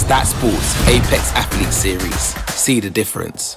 Stat Sports Apex Athlete Series. See the difference.